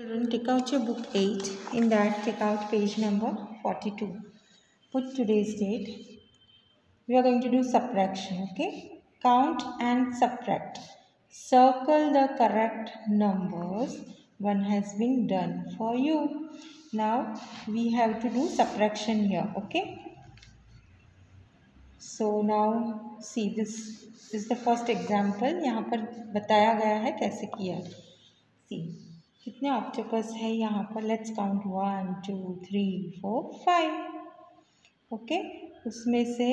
Children, take out your book 8. In that, take out page number 42. Put today's date. We are going to do subtraction, okay? Count and subtract. Circle the correct numbers. One has been done for you. Now, we have to do subtraction here, okay? So now, see this is the first example. यहाँ पर बताया गया है कैसे किया See. कितने octopus है यहाँ पर? Let's count one two three four five okay उसमें से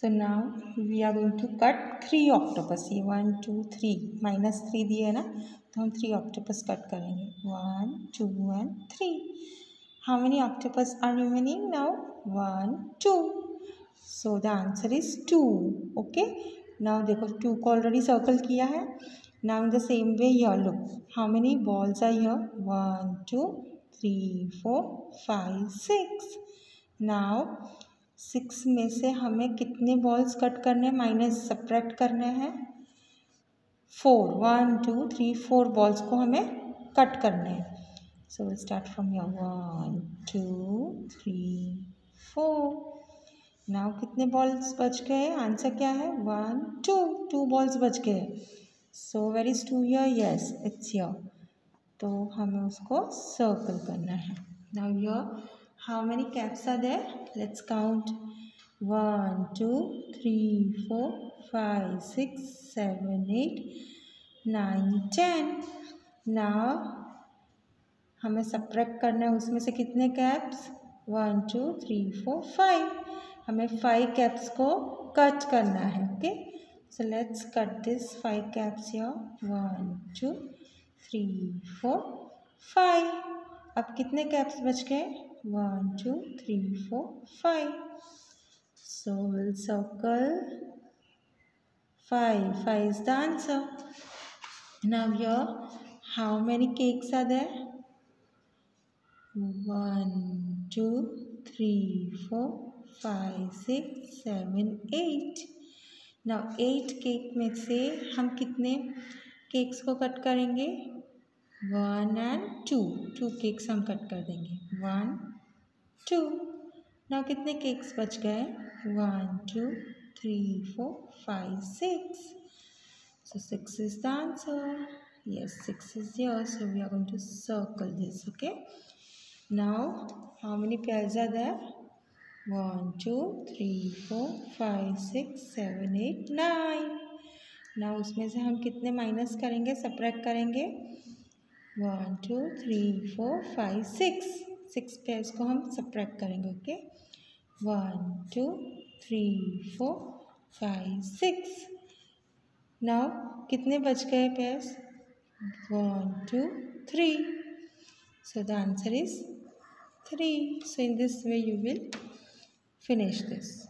so now we are going to cut three octopus ये one two three minus three दिए है ना? तो हम थ्री ऑक्टोपस कट करेंगे. One two one three how many octopus are remaining now one two so the answer is two okay now देखो two को already circle किया है. Now in the same way here look how many balls are here? One, two, three, four, five, six. Now six में से हमें कितने balls cut करने हैं? माइनस सब्ट्रैक्ट करने हैं। Four one two three four balls को हमें कट करने हैं। So will start from your one two three four now कितने बॉल्स बच गए आंसर क्या है? वन टू टू बॉल्स बच गए so where is two yeah yes it's yeah तो हमें उसको सर्कल करना है। Now yeah how many caps are there let's count one two three four five six seven eight nine ten now हमें subtract करना है उसमें से कितने caps one two three four five हमें फाइव कैप्स को कट करना है okay okay? So let's cut this 5 caps here. 1, 2, 3, 4, 5. अब कितने caps बच गए 1, 2, 3, 4, 5. So we'll circle 5. 5 is the answer. Now here, how many cakes are there? 1, 2, 3, 4, 5, 6, 7, 8. Now eight cake में से हम कितने केक्स को कट करेंगे? One and two two cakes हम कट कर देंगे. वन टू नाउ कितने केक्स बच गए? One two three four five six so six is the answer yes six is so we are going to circle this okay now how many pyaaz are there one two three four five six seven eight nine ना उसमें से हम कितने minus करेंगे subtract करेंगे? One two three four five six six pears को हम subtract करेंगे okay one two three four five six now कितने बच गए pears one two three so the answer is 3 so in this way you will finish this